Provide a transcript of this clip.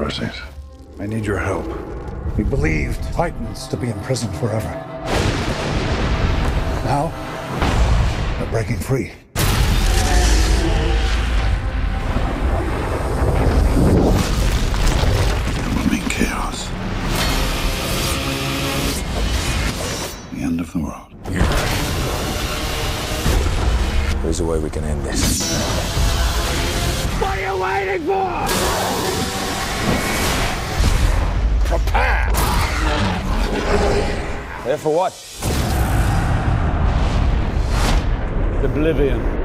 Perseus, I need your help. We believed Titans to be imprisoned forever. Now, they're breaking free. It will mean chaos. The end of the world. There's a way we can end this. What are you waiting for? There for what? Oblivion.